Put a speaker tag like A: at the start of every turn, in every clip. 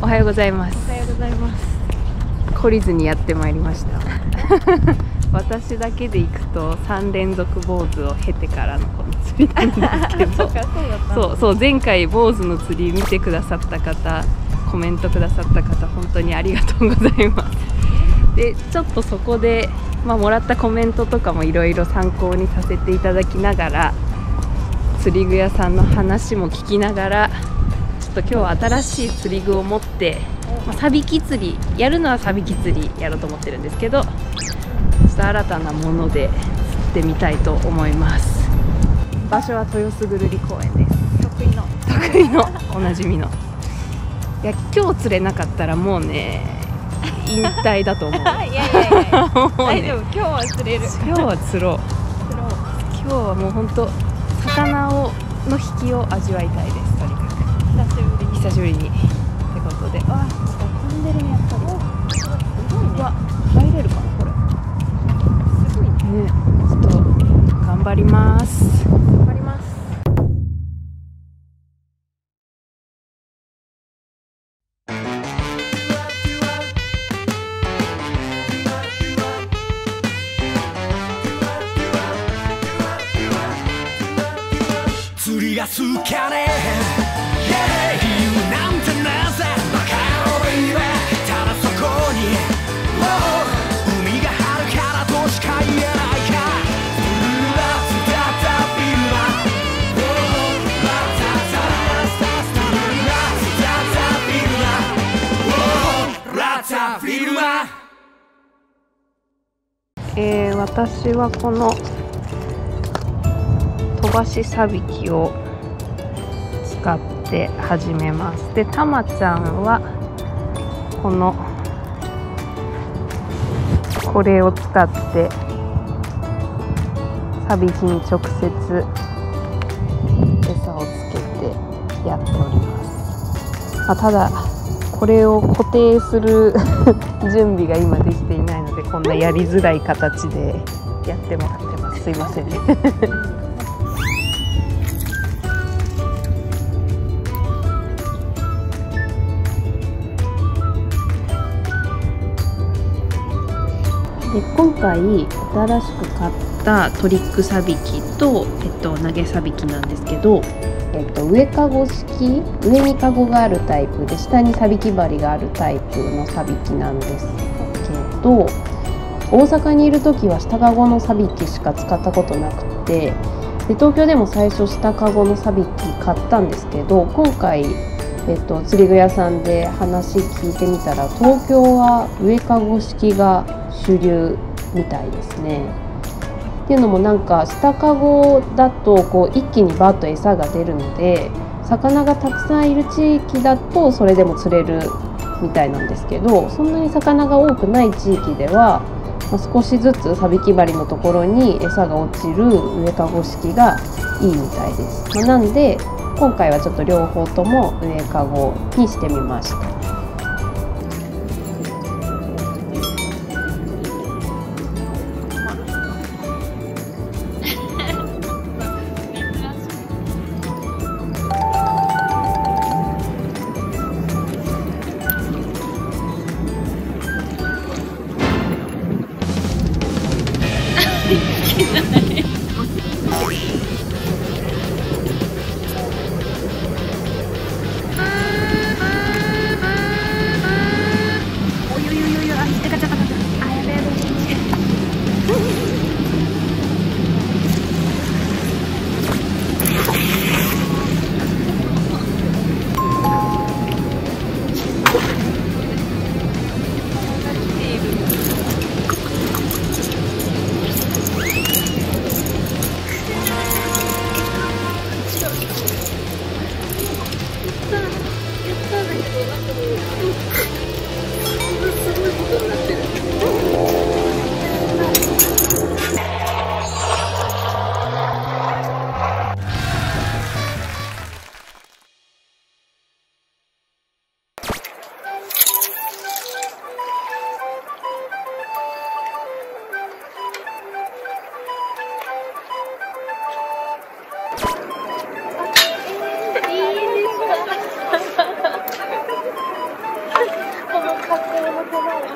A: おはようございます。
B: おはようございます。
A: 懲りずにやってまいりました。私だけで行くと3連続坊主を経てからのこの釣りなんですけど。
B: そうそう
A: 前回坊主の釣り見てくださった方コメントくださった方本当にありがとうございます。でちょっとそこで、まあ、もらったコメントとかもいろいろ参考にさせていただきながら釣り具屋さんの話も聞きながらちょっと今日は新しい釣り具を持って、まあ、サビキ釣りやるのはサビキ釣りやろうと思ってるんですけどちょっと新たなもので釣ってみたいと思います。場所は豊洲ぐるり公園です。
B: 得意の。
A: 得意のおなじみの。いや今日釣れなかったらもうね引退だと思う。
B: いやいやいや
A: ね。
B: 大丈夫今日は釣れる。
A: 今日は釣ろう。
B: 釣ろう。
A: 今日はもう本当魚をの引きを味わいたいです
B: 久しぶり
A: く久しぶりに。ってことで。あ混んでるねやっぱり
B: すごいね
A: うわ。入れるかなこれ。
B: すごいね。
A: ねちょっと頑張ります。
B: 頑張ります。
C: 釣りが好きやねえ
A: ー私はこの飛ばしさびきを使って始めます。でたまちゃんはこのこれを使ってサビキに直接餌をつけてやっております、まあ、ただこれを固定する 準備が今できていないのでこんなやりづらい形でやってもらってます。すいません。ねで今回新しく買ったトリックさびきと、えっと、投げさびきなんですけど、えっと、上かご式上にかごがあるタイプで下にさびき針があるタイプのさびきなんですけど大阪にいる時は下かごのさびきしか使ったことなくてで東京でも最初下かごのさびき買ったんですけど今回えっと、釣り具屋さんで話聞いてみたら東京は上かご式が主流みたいですね。っていうのもなんか下かごだとこう一気にバッと餌が出るので魚がたくさんいる地域だとそれでも釣れるみたいなんですけどそんなに魚が多くない地域では、まあ少しずつさびき針のところに餌が落ちる上かご式がいいみたいです。まあなんで今回はちょっと両方とも上かごにしてみました。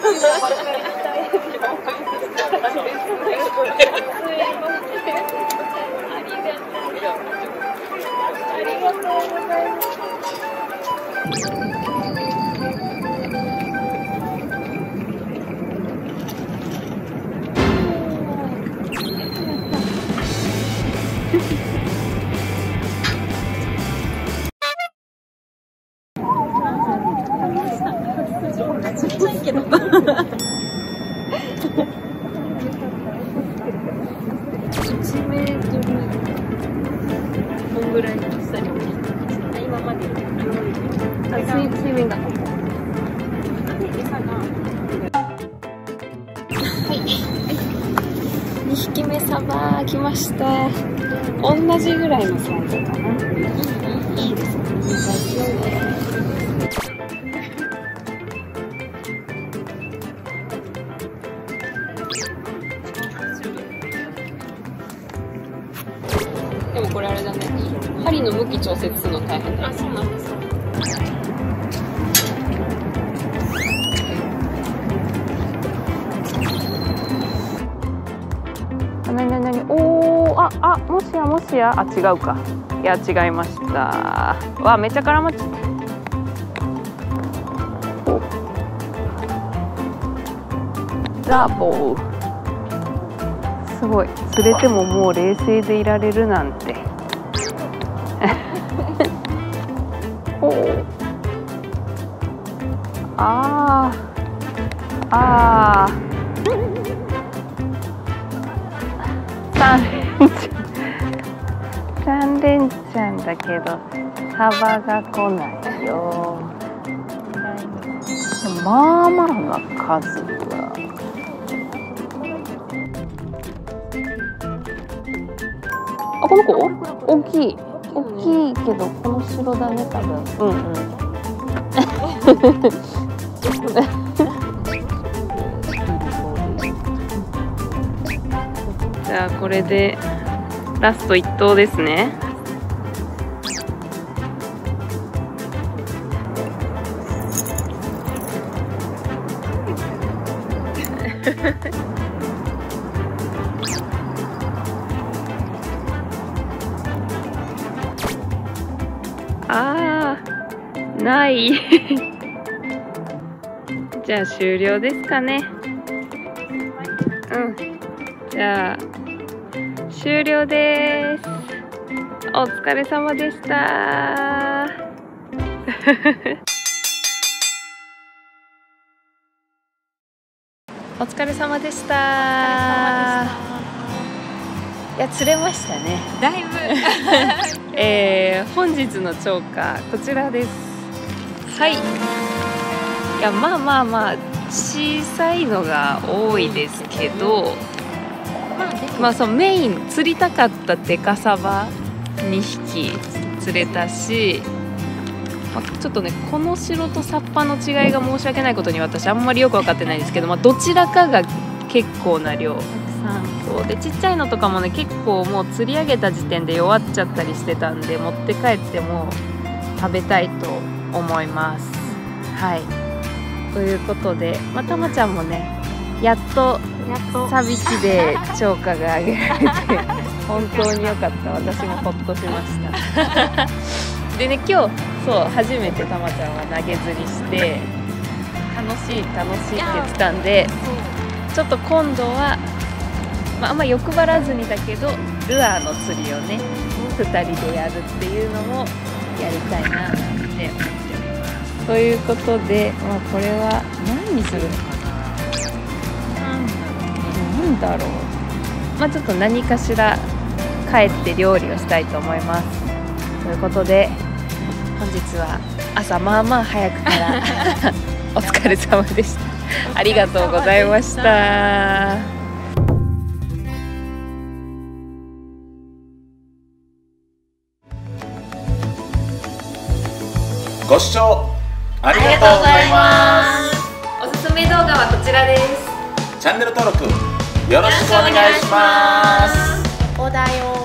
A: ありが
B: とうご
A: ざいます。バ来ました同じぐらいのサイズかな。いいですねですでもこれあれだね。針の向き調節するの大変だ
B: あそうな
A: やもしやあ違うか。いや違いました。わめっちゃ絡まっちゃった。ラボー。すごい。釣れてももう冷静でいられるなんて。ほうああああ3セン三連ちゃんだけど幅が来ないよ。まあまあな数があこの子？大きい。大きいけどこの白だね多分。うん。うん。じゃあこれでラスト1投ですね。あーない。じゃあ終了ですかね。うん。じゃあ。終了です。お疲れ様でした。お疲れ様でした。いや釣れましたね。
B: だいぶ。
A: えー、本日の釣果こちらです。はい。いやまあまあまあ小さいのが多いですけど
B: まあ
A: そのメイン釣りたかったデカサバ2匹釣れたし、まあ、ちょっとねこの城とサッパの違いが申し訳ないことに私あんまりよく分かってないんですけど、まあ、どちらかが結構な量。そうでちっちゃいのとかもね結構もう釣り上げた時点で弱っちゃったりしてたんで持って帰っても食べたいと思います。はい。ということでまあたまちゃんもねやっと
B: やっと。
A: サビキで釣果が上げられて 本当に良かった。私もほっとしました。でね今日そう初めてたまちゃんは投げ釣りして楽しい楽しいって言ってたんでちょっと今度は、まあ、あんま欲張らずにだけどルアーの釣りをね2人でやるっていうのもやりたいなって思ってます。ということで、まあ、これは何にするのかな？なんだろう。まあちょっと何かしら帰って料理をしたいと思います。ということで本日は朝まあまあ早くから お疲れ様でした。ありがとうございました。
D: ご視聴ありがとうございます。
A: おすすめ動画はこちらです。
D: チャンネル登録よろしくお願いします。
B: おだよ